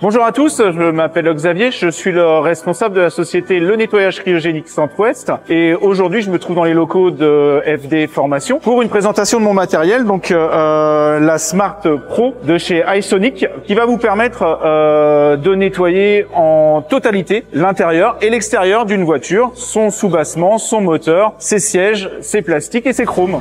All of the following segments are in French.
Bonjour à tous, je m'appelle Xavier, je suis le responsable de la société Le Nettoyage Cryogénique Centre-Ouest et aujourd'hui je me trouve dans les locaux de FD Formation pour une présentation de mon matériel, donc euh, la Smart Pro de chez iSonic qui va vous permettre euh, de nettoyer en totalité l'intérieur et l'extérieur d'une voiture, son soubassement, son moteur, ses sièges, ses plastiques et ses chromes.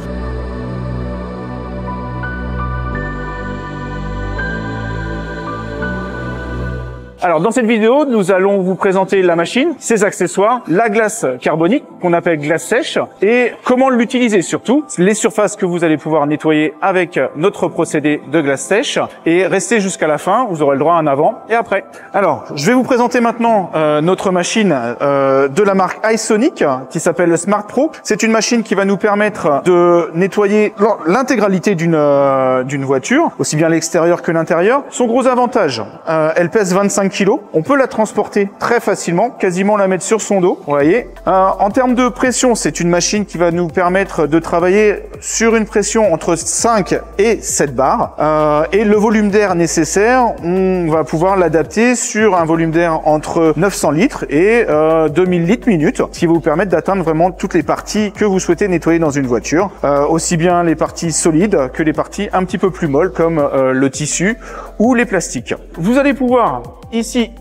Alors dans cette vidéo, nous allons vous présenter la machine, ses accessoires, la glace carbonique qu'on appelle glace sèche et comment l'utiliser surtout, les surfaces que vous allez pouvoir nettoyer avec notre procédé de glace sèche et restez jusqu'à la fin, vous aurez le droit à un avant et après. Alors, je vais vous présenter maintenant euh, notre machine euh, de la marque iSonic qui s'appelle Smart Pro. C'est une machine qui va nous permettre de nettoyer l'intégralité d'une euh, d'une voiture, aussi bien l'extérieur que l'intérieur. Son gros avantage, euh, elle pèse 25 on peut la transporter très facilement, quasiment la mettre sur son dos. Vous voyez. Euh, en termes de pression, c'est une machine qui va nous permettre de travailler sur une pression entre 5 et 7 bars. Euh, et le volume d'air nécessaire, on va pouvoir l'adapter sur un volume d'air entre 900 litres et 2000 euh, litres minute, ce qui va vous permettre d'atteindre vraiment toutes les parties que vous souhaitez nettoyer dans une voiture, aussi bien les parties solides que les parties un petit peu plus molles comme le tissu ou les plastiques. Vous allez pouvoir ici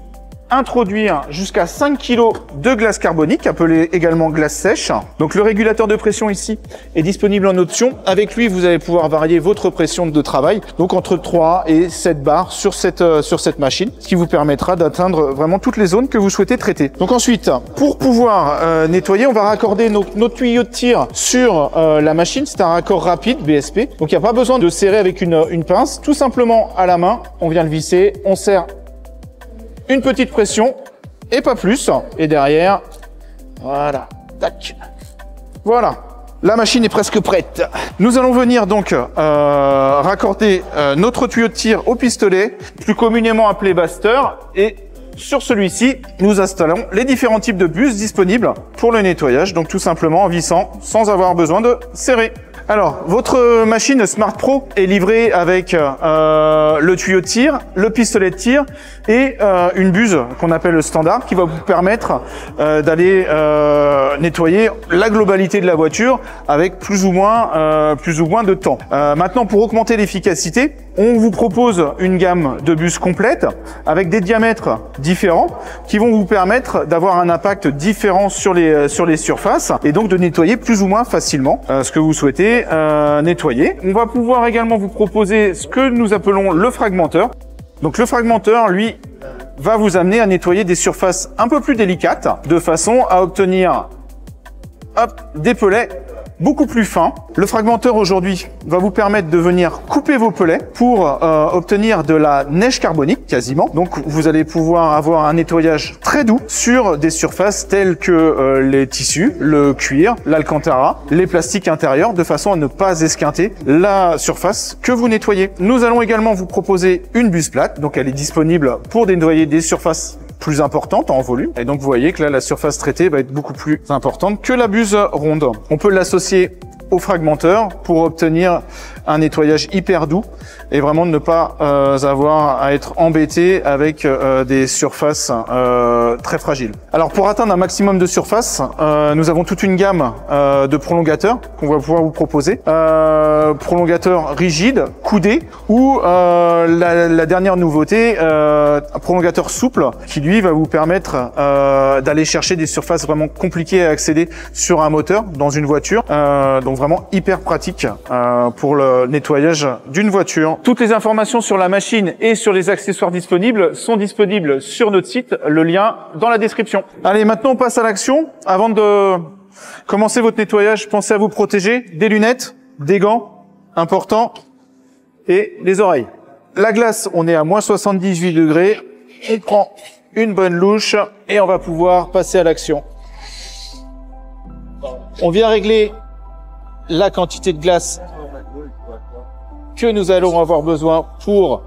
introduire jusqu'à 5 kg de glace carbonique, appelée également glace sèche. Donc le régulateur de pression ici est disponible en option. Avec lui, vous allez pouvoir varier votre pression de travail, donc entre 3 et 7 bars sur cette, euh, sur cette machine, ce qui vous permettra d'atteindre vraiment toutes les zones que vous souhaitez traiter. Donc ensuite, pour pouvoir euh, nettoyer, on va raccorder nos, tuyaux de tir sur euh, la machine. C'est un raccord rapide BSP, donc il n'y a pas besoin de serrer avec une, une pince. Tout simplement à la main, on vient le visser, on serre une petite pression et pas plus. Et derrière, voilà, tac, voilà. La machine est presque prête. Nous allons venir donc euh, raccorder euh, notre tuyau de tir au pistolet, plus communément appelé baster, et sur celui-ci, nous installons les différents types de bus disponibles pour le nettoyage, donc tout simplement en vissant sans avoir besoin de serrer. Alors, votre machine Smart Pro est livrée avec euh, le tuyau de tir, le pistolet de tir et euh, une buse qu'on appelle le standard qui va vous permettre euh, d'aller nettoyer la globalité de la voiture avec plus ou moins, plus ou moins de temps. maintenant, pour augmenter l'efficacité, on vous propose une gamme de bus complète avec des diamètres différents qui vont vous permettre d'avoir un impact différent sur les, sur les surfaces et donc de nettoyer plus ou moins facilement ce que vous souhaitez euh, nettoyer. On va pouvoir également vous proposer ce que nous appelons le fragmenteur. Donc le fragmenteur, lui, va vous amener à nettoyer des surfaces un peu plus délicates de façon à obtenir hop, des pelets beaucoup plus fin. Le fragmenteur aujourd'hui va vous permettre de venir couper vos pelets pour euh, obtenir de la neige carbonique quasiment. Donc vous allez pouvoir avoir un nettoyage très doux sur des surfaces telles que euh, les tissus, le cuir, l'alcantara, les plastiques intérieurs de façon à ne pas esquinter la surface que vous nettoyez. Nous allons également vous proposer une buse plate. Donc elle est disponible pour nettoyer des surfaces plus importante en volume. Et donc vous voyez que là, la surface traitée va être beaucoup plus importante que la buse ronde. On peut l'associer au fragmenteur pour obtenir un nettoyage hyper doux et vraiment ne pas euh, avoir à être embêté avec euh, des surfaces euh, très fragiles. Alors pour atteindre un maximum de surface, nous avons toute une gamme de prolongateurs qu'on va pouvoir vous proposer. prolongateurs rigides, coudés ou la, la, dernière nouveauté, un prolongateur souple qui lui va vous permettre d'aller chercher des surfaces vraiment compliquées à accéder sur un moteur dans une voiture. donc vraiment hyper pratique pour le nettoyage d'une voiture. Toutes les informations sur la machine et sur les accessoires disponibles sont disponibles sur notre site, le lien dans la description. Allez, maintenant on passe à l'action. Avant de commencer votre nettoyage, pensez à vous protéger des lunettes, des gants, important, et les oreilles. La glace, on est à moins 78 degrés. On prend une bonne louche et on va pouvoir passer à l'action. On vient régler la quantité de glace que nous allons avoir besoin pour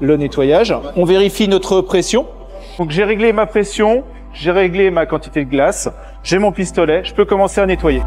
le nettoyage. On vérifie notre pression. Donc j'ai réglé ma pression, j'ai réglé ma quantité de glace, j'ai mon pistolet, je peux commencer à nettoyer.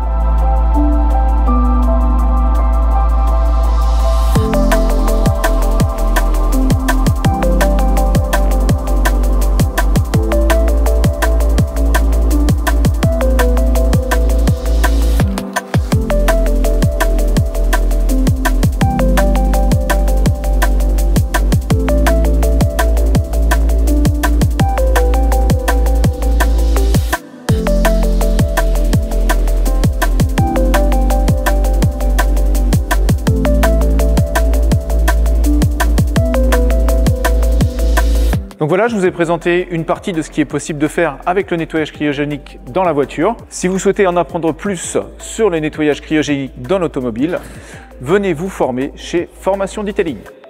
Voilà, je vous ai présenté une partie de ce qui est possible de faire avec le nettoyage cryogénique dans la voiture. Si vous souhaitez en apprendre plus sur le nettoyage cryogénique dans l'automobile, venez vous former chez Formation Detailing.